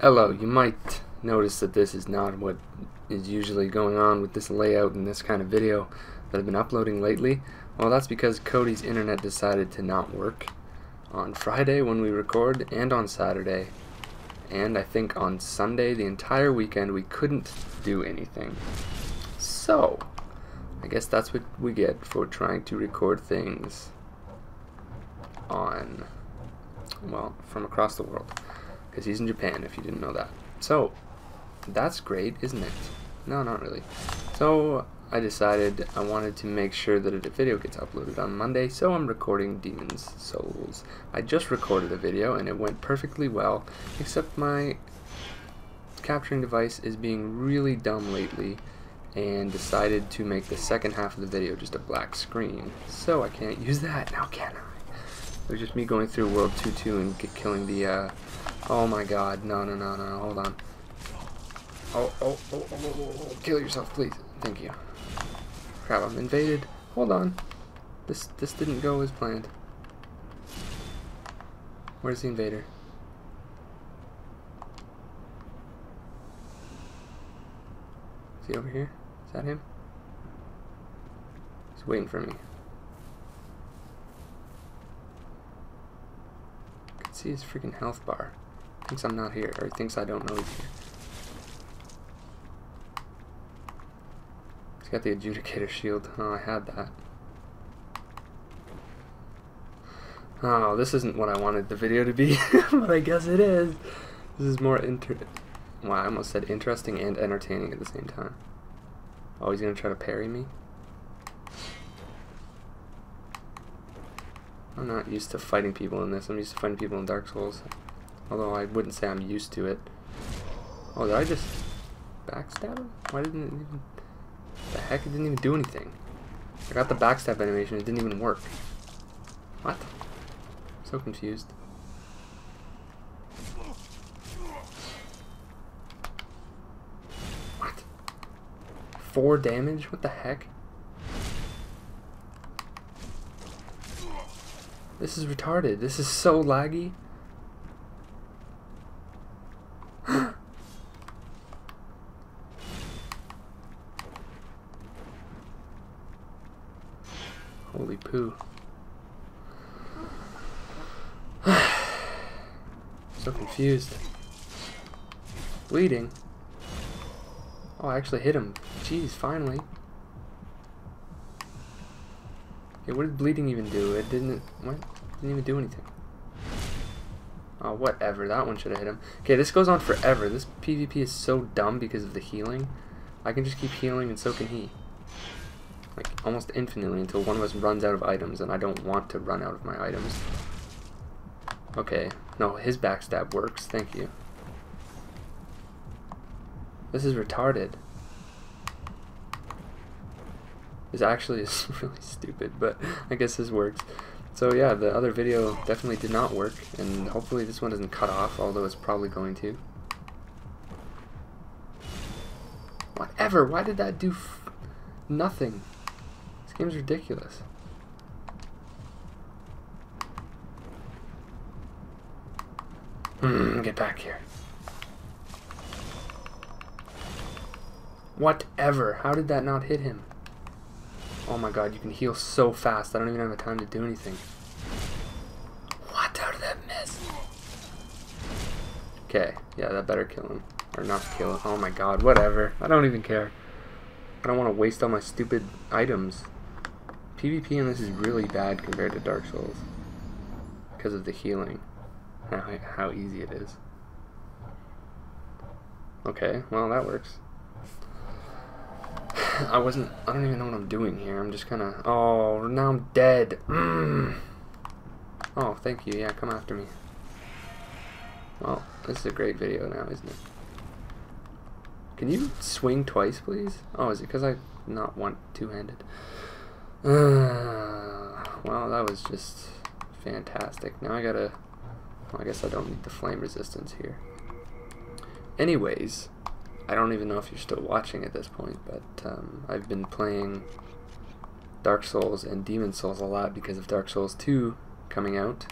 Hello, you might notice that this is not what is usually going on with this layout and this kind of video that I've been uploading lately. Well, that's because Cody's internet decided to not work on Friday when we record and on Saturday. And I think on Sunday, the entire weekend, we couldn't do anything. So, I guess that's what we get for trying to record things on, well, from across the world because he's in Japan, if you didn't know that. So, that's great, isn't it? No, not really. So, I decided I wanted to make sure that a video gets uploaded on Monday, so I'm recording Demon's Souls. I just recorded a video, and it went perfectly well, except my capturing device is being really dumb lately, and decided to make the second half of the video just a black screen. So I can't use that now, can I? It was just me going through World 2-2 and killing the uh, Oh my god, no, no, no, no, hold on. Oh, oh, oh, oh, oh, oh, oh, kill yourself, please. Thank you. Crap, I'm invaded. Hold on. This, this didn't go as planned. Where's the invader? Is he over here? Is that him? He's waiting for me. I can see his freaking health bar thinks I'm not here, or thinks I don't know he's here. He's got the adjudicator shield. Oh, I had that. Oh, this isn't what I wanted the video to be, but I guess it is. This is more inter... Wow, I almost said interesting and entertaining at the same time. Oh, he's gonna try to parry me? I'm not used to fighting people in this. I'm used to fighting people in Dark Souls. Although I wouldn't say I'm used to it. Oh, did I just backstab him? Why didn't it even... The heck, it didn't even do anything. I got the backstab animation, it didn't even work. What? so confused. What? Four damage? What the heck? This is retarded. This is so laggy. Holy poo. so confused. Bleeding. Oh, I actually hit him. Jeez, finally. Okay, what did bleeding even do? It didn't. What? Didn't even do anything. Oh, whatever. That one should have hit him. Okay, this goes on forever. This PvP is so dumb because of the healing. I can just keep healing and so can he like almost infinitely until one of us runs out of items and I don't want to run out of my items. Okay, no, his backstab works, thank you. This is retarded. This actually is really stupid, but I guess this works. So yeah, the other video definitely did not work, and hopefully this one doesn't cut off, although it's probably going to. Whatever, why did that do nothing? This game's ridiculous. Hmm, get back here. Whatever. How did that not hit him? Oh my god, you can heal so fast. I don't even have the time to do anything. What? How did that miss? Okay, yeah, that better kill him. Or not kill him. Oh my god, whatever. I don't even care. I don't want to waste all my stupid items. PvP in this is really bad compared to Dark Souls because of the healing, how, how easy it is. Okay, well that works. I wasn't, I don't even know what I'm doing here. I'm just kind of, oh, now I'm dead. Mm. Oh, thank you. Yeah, come after me. Well, this is a great video now, isn't it? Can you swing twice, please? Oh, is it because I not want two-handed? Uh, well, that was just fantastic. Now I gotta... Well, I guess I don't need the flame resistance here. Anyways, I don't even know if you're still watching at this point, but um, I've been playing Dark Souls and Demon Souls a lot because of Dark Souls 2 coming out.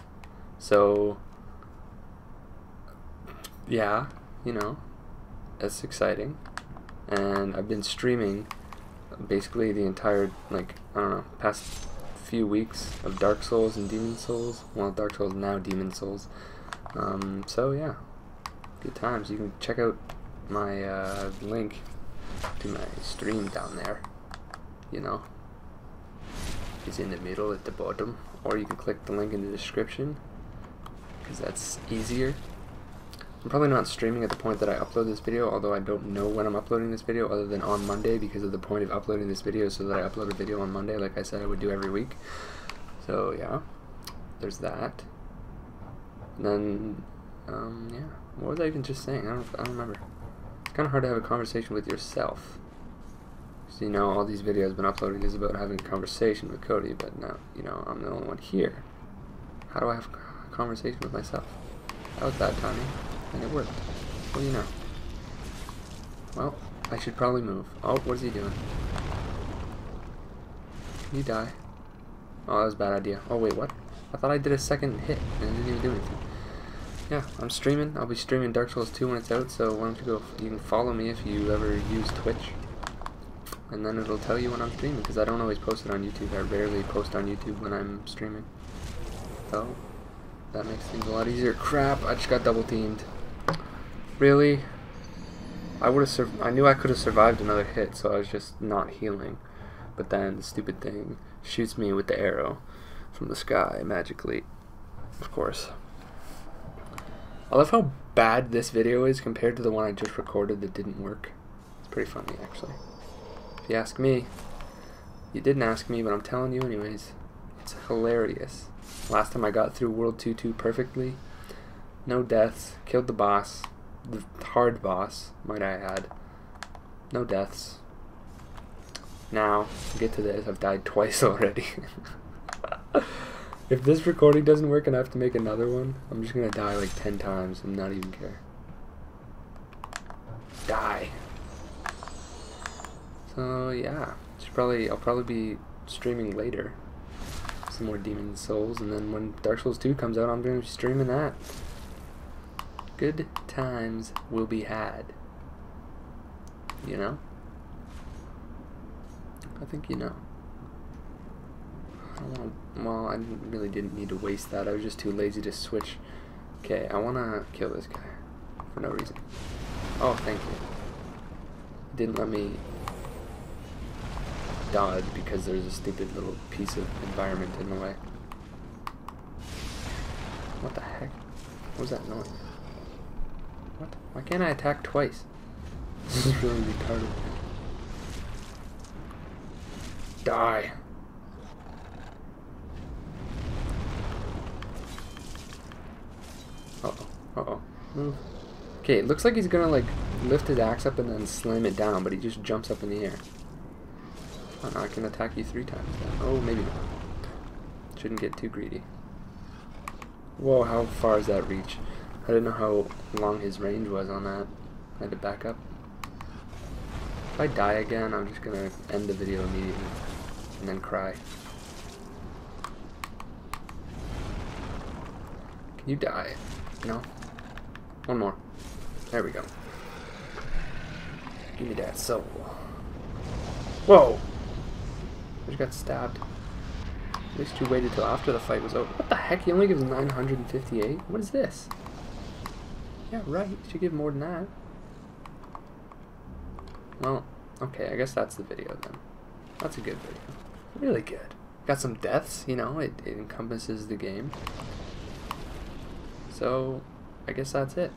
So, yeah, you know, that's exciting. And I've been streaming basically the entire, like, I don't know, past few weeks of Dark Souls and Demon Souls. Well, Dark Souls now Demon Souls. Um, so yeah, good times. You can check out my uh, link to my stream down there. You know, it's in the middle at the bottom, or you can click the link in the description because that's easier. I'm probably not streaming at the point that I upload this video, although I don't know when I'm uploading this video other than on Monday because of the point of uploading this video so that I upload a video on Monday like I said I would do every week. So yeah, there's that. And then, um, yeah, what was I even just saying? I don't, I don't remember. Kind of hard to have a conversation with yourself. So, you know, all these videos I've been uploading is about having a conversation with Cody, but now, you know, I'm the only one here. How do I have a conversation with myself? That was bad timing and it worked. What do you know? Well, I should probably move. Oh, what is he doing? You die? Oh, that was a bad idea. Oh, wait, what? I thought I did a second hit and it didn't even do anything. Yeah, I'm streaming. I'll be streaming Dark Souls 2 when it's out, so why don't you go, you can follow me if you ever use Twitch. And then it'll tell you when I'm streaming, because I don't always post it on YouTube. I rarely post on YouTube when I'm streaming. So, that makes things a lot easier. Crap, I just got double teamed. Really? I would have. I knew I could have survived another hit, so I was just not healing. But then the stupid thing shoots me with the arrow from the sky magically. Of course. I love how bad this video is compared to the one I just recorded that didn't work. It's pretty funny, actually. If you ask me. You didn't ask me, but I'm telling you anyways. It's hilarious. Last time I got through World 2-2 perfectly. No deaths. Killed the boss the hard boss, might I add. No deaths. Now, get to this, I've died twice already. if this recording doesn't work and I have to make another one, I'm just gonna die like 10 times and not even care. Die. So yeah, should probably I'll probably be streaming later. Some more Demon Souls, and then when Dark Souls 2 comes out, I'm gonna be streaming that good times will be had. You know? I think you know. Well, I really didn't need to waste that. I was just too lazy to switch. Okay, I want to kill this guy for no reason. Oh, thank you. Didn't let me dodge because there's a stupid little piece of environment in the way. What the heck? What was that noise? What? Why can't I attack twice? This is really retarded. Die. Uh-oh. Uh-oh. Okay, it looks like he's gonna, like, lift his axe up and then slam it down, but he just jumps up in the air. Oh, no, I can attack you three times then. Oh, maybe not. Shouldn't get too greedy. Whoa, how far does that reach? I didn't know how long his range was on that. I had to back up. If I die again, I'm just gonna end the video immediately and then cry. Can you die? No? One more. There we go. Give me that soul. Whoa! I just got stabbed. At least you waited till after the fight was over. What the heck? He only gives 958? What is this? Yeah, right. You should give more than that. Well, okay, I guess that's the video then. That's a good video. Really good. Got some deaths, you know, it, it encompasses the game. So, I guess that's it.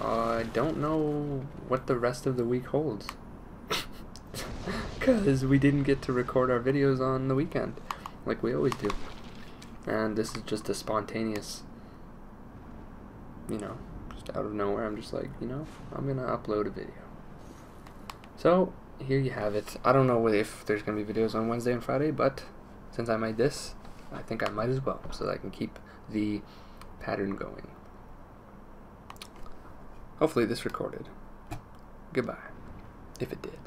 I don't know what the rest of the week holds. Because we didn't get to record our videos on the weekend, like we always do. And this is just a spontaneous you know, just out of nowhere, I'm just like, you know, I'm gonna upload a video. So, here you have it. I don't know if there's gonna be videos on Wednesday and Friday, but since I made this, I think I might as well, so that I can keep the pattern going. Hopefully this recorded. Goodbye, if it did.